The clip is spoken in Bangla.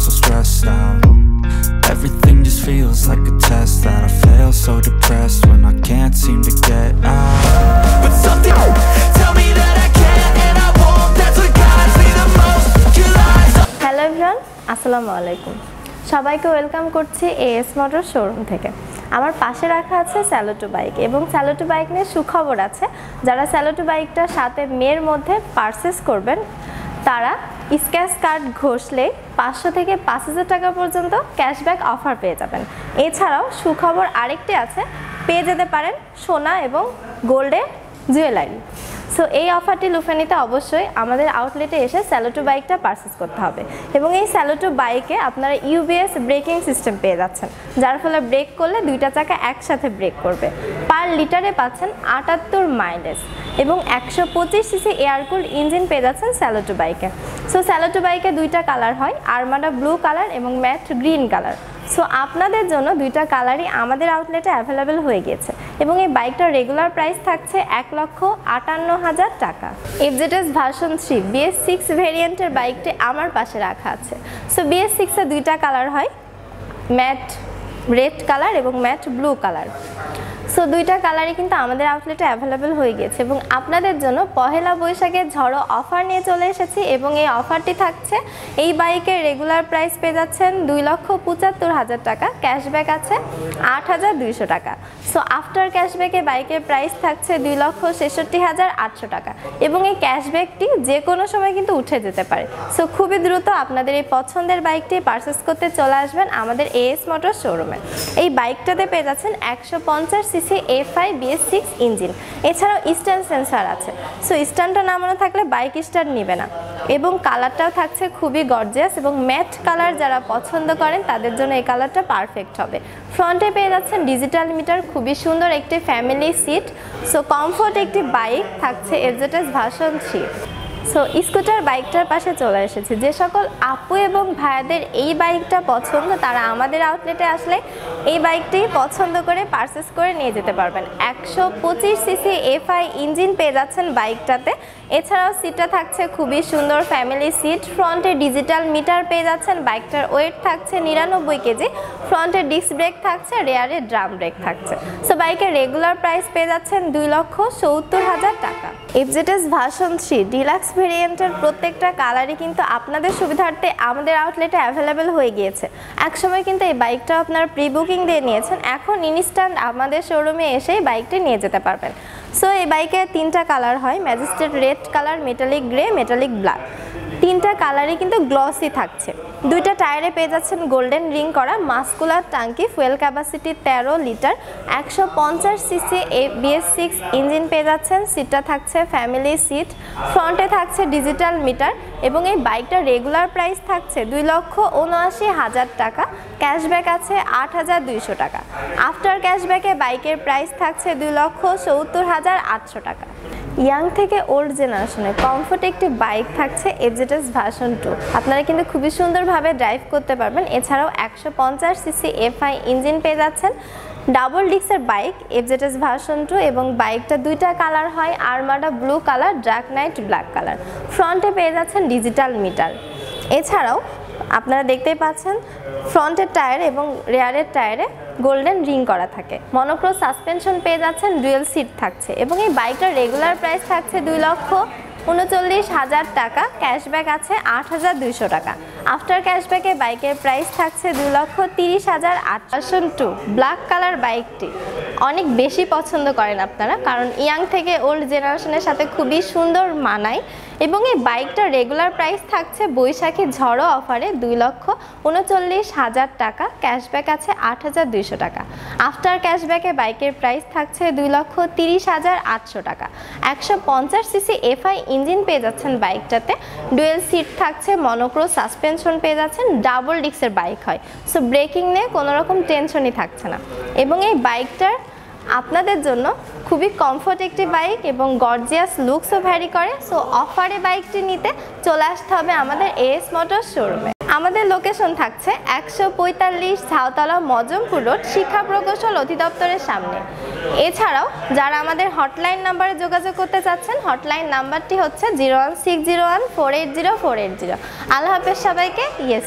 so stressed out Everything just feels like a test that I fail So depressed when I can't seem to get out But something tell me that I can and I won't That's what guides me the most hello everyone আসসালামু আলাইকুম সবাইকে ওয়েলকাম করছি এএস মোটর শোরুম থেকে আমার পাশে রাখা আছে স্যালোটো বাইক এবং স্যালোটো বাইক নিয়ে সুখবর আছে যারা স্যালোটো বাইকটা সাথে মের মধ্যে পারচেস করবেন তারা স্ক্যাচ কার্ড ঘষলে পাঁচশো থেকে পাঁচ হাজার টাকা পর্যন্ত ক্যাশব্যাক অফার পেয়ে যাবেন। এছাড়াও সুখবর আরেকটি আছে, পেয়ে যেতে পারেন সোনা এবং গোল্ডের জুয়েলারি। সো এই অফারটি লুফে নিতে অবশ্যই আমাদের আউটলেটে এসে স্যালোটো বাইকটা পারচেস করতে হবে। এবং এই স্যালোটো বাইকে আপনারা ইউবিএস ব্রেকিং সিস্টেম পেয়ে যাচ্ছেন, যার ফলে ব্রেক করলে দুইটা চাকা একসাথে ব্রেক করবে। পার লিটারে পাচ্ছেন আটাত্তর মাইলেজ এবং একশো পঁচিশ সিসি এয়ারকুল ইঞ্জিন পেয়ে যাচ্ছেন স্যালোটো বাইকে সো স্যালোটো বাইকে দুইটা কালার হয় আরমাডা ব্লু কালার এবং ম্যাট গ্রিন কালার সো আপনাদের জন্য দুইটা কালারই আমাদের আউটলেটে অ্যাভেলেবেল হয়ে গিয়েছে এবং এই বাইকটার রেগুলার প্রাইস থাকছে এক লক্ষ আটান্ন হাজার টাকা। FZS version three BS six ভেরিয়েন্টের বাইকটি আমার পাশে রাখা আছে। সো বিএস সিক্সে দুইটা কালার হয় ম্যাট রেড কালার এবং ম্যাট ব্লু কালার সো দুইটা কালারই কিন্তু আমাদের আউটলেটে অ্যাভেলেবেল হয়ে গেছে এবং আপনাদের জন্য পহেলা বৈশাখের ঝড়ো অফার নিয়ে চলে এসেছি এবং এই অফারটি থাকছে। এই বাইকের রেগুলার প্রাইস পেয়ে যাচ্ছেন দুই লক্ষ পঁচাত্তর হাজার টাকা। ক্যাশব্যাক আছে আট হাজার দুইশো টাকা। সো আফটার ক্যাশব্যাকে বাইকের প্রাইস থাকছে দুই লক্ষ ছেষট্টি হাজার আটশো টাকা এবং এই ক্যাশব্যাকটি যে কোনো সময় কিন্তু উঠে যেতে পারে। সো খুবই দ্রুত আপনাদের এই পছন্দের বাইকটি পারচেস করতে চলে আসবেন আমাদের এএস মোটর শোরুমে এই বাইকটাতে পেয়ে যাচ্ছেন একশো পঞ্চাশ CC F I BS six engine. এছাড়াও স্ট্যান্ড সেন্সার আছে। সো স্ট্যান্ডটা নামানো থাকলে বাইক স্ট্যান্ড নেবে না। এবং কালারটাও থাকছে খুবই গর্জিয়াস এবং ম্যাট কালার যারা পছন্দ করেন, তাদের জন্য এই কালারটা পারফেক্ট হবে। ফ্রন্টে পেয়ে যাচ্ছেন ডিজিটাল মিটার খুবই সুন্দর একটি ফ্যামিলি সিট সো কমফোর্ট একটি বাইক থাকছে FZS version three so scooter বাইকটার পাশে চলে এসেছি। যে সকল আপু এবং ভাইয়াদের এই বাইকটা পছন্দ, তারা আমাদের আউটলেটে আসলে এই বাইকটি পছন্দ করে পারচেস করে নিয়ে যেতে পারবেন। একশো পঁচিশ সিসি এফআই ইঞ্জিন পেয়ে যাচ্ছেন বাইকটাতে। এছাড়াও সিটটা থাকছে খুবই সুন্দর ফ্যামিলি সিট ফ্রন্টে ডিজিটাল মিটার পেয়ে যাচ্ছেন, বাইকটার ওয়েট থাকছে নিরানব্বই কেজি। ফ্রন্টে ডিস্ক ব্রেক থাকছে রেয়ারে ড্রাম ব্রেক থাকছে। সো বাইকের রেগুলার প্রাইস পেয়ে যাচ্ছেন দুই লক্ষ সত্তর হাজার টাকা। এফজেটেস ভার্সন থ্রি ডিলাক্স ভেরিয়েন্টের প্রত্যেকটা কালারই কিন্তু আপনাদের সুবিধার্থে আমাদের আউটলেটে অ্যাভেলেবেল হয়ে গিয়েছে। একসময় কিন্তু এই বাইকটা আপনার প্রি বুকিং দিয়ে নিয়েছেন। এখন ইনস্ট্যান্ট আমাদের শোরুমে এসেই বাইকটি নিয়ে যেতে পারবেন। সো এই বাইকে তিনটা কালার হয় majestic red colour metallic grey metallic black তিনটা কালারই কিন্তু গ্লসি থাকছে। দুইটা টায়ারে পেয়ে যাচ্ছেন গোল্ডেন রিং করা মাস্কুলার টাঙ্কি, ফুয়েল ক্যাপাসিটি তেরো লিটার, একশো পঞ্চাশ সিসি বিএস সিক্স ইঞ্জিন পেয়ে যাচ্ছেন। সিটটা থাকছে ফ্যামিলি সিট, ফ্রন্টে থাকছে ডিজিটাল মিটার এবং এই বাইকটার রেগুলার প্রাইস থাকছে দুই লক্ষ উনআশি হাজার টাকা। ক্যাশব্যাক আছে আট হাজার দুইশো টাকা। আফটার ক্যাশব্যাকে বাইকের প্রাইস থাকছে দুই লক্ষ সত্তর হাজার আটশো টাকা। ইয়াং থেকে ওল্ড জেনারেশনে কমফোর্ট একটি বাইক থাকছে এফজেটাস ভার্সন টু। আপনারা কিন্তু খুবই সুন্দরভাবে ড্রাইভ করতে পারবেন। এছাড়াও একশো পঞ্চাশ সিসি এফআই ইঞ্জিন পেয়ে যাচ্ছেন। ডাবল ডিক্সের বাইক এফজেটাস ভার্সন টু এবং বাইকটা দুইটা কালার হয়, armada blue colour, dark knight black colour. ফ্রন্টে পেয়ে যাচ্ছেন ডিজিটাল মিটার। এছাড়াও আপনারা দেখতেই পাচ্ছেন, ফ্রন্টের টায়ার এবং রেয়ারের টায়ারে গোল্ডেন রিং করা থাকে। মনোক্রো সাসপেনশন পেয়ে যাচ্ছেন, ডুয়েল সিট থাকছে এবং এই বাইকটার রেগুলার প্রাইস থাকছে দুই লক্ষ উনচল্লিশ হাজার টাকা। ক্যাশব্যাক আছে আট হাজার দুইশো টাকা। আফটার ক্যাশব্যাকে বাইকের প্রাইস থাকছে দুই লক্ষ তিরিশ হাজার আট পার্সেন্ট টু ব্ল্যাক কালার বাইকটি। অনেক বেশি পছন্দ করেন আপনারা, কারণ ইয়াং থেকে ওল্ড জেনারেশনের সাথে খুবই সুন্দর মানায়। এবং এই বাইকটার রেগুলার প্রাইস থাকছে বৈশাখী ঝড়ো অফারে দুই লক্ষ উনচল্লিশ হাজার টাকা। ক্যাশব্যাক আছে আট হাজার দুইশো টাকা। আফটার ক্যাশব্যাকে বাইকের প্রাইস থাকছে দুই লক্ষ তিরিশ হাজার আটশো টাকা। একশো পঞ্চাশ সিসি এফআই ইঞ্জিন পেয়ে যাচ্ছেন বাইকটাতে। ডুয়েল সিট থাকছে মনোক্রো সাসপেনশন পেয়ে যাচ্ছেন ডাবল ডিক্সের বাইক হয়। সো ব্রেকিং নিয়ে কোনো রকম টেনশনই থাকছে না। এবং এই বাইকটার আপনাদের জন্য খুবই কমফোর্ট একটি বাইক এবং গর্জিয়াস লুকসও ভ্যারি করে। সো অফারে বাইকটি নিতে চলে আসতে হবে আমাদের এএস মোটর শোরুমে আমাদের লোকেশন থাকছে একশো পঁয়তাল্লিশ ঝাউতলা মজমপুর রোড, শিক্ষা প্রকৌশল অধিদপ্তরের সামনে। এছাড়াও, যারা আমাদের হটলাইন নাম্বারে যোগাযোগ করতে চাচ্ছেন হটলাইন নাম্বারটি হচ্ছে zero one six zero one four eight zero four eight zero আল্লাহ হাফেজ সবাইকে ইয়েস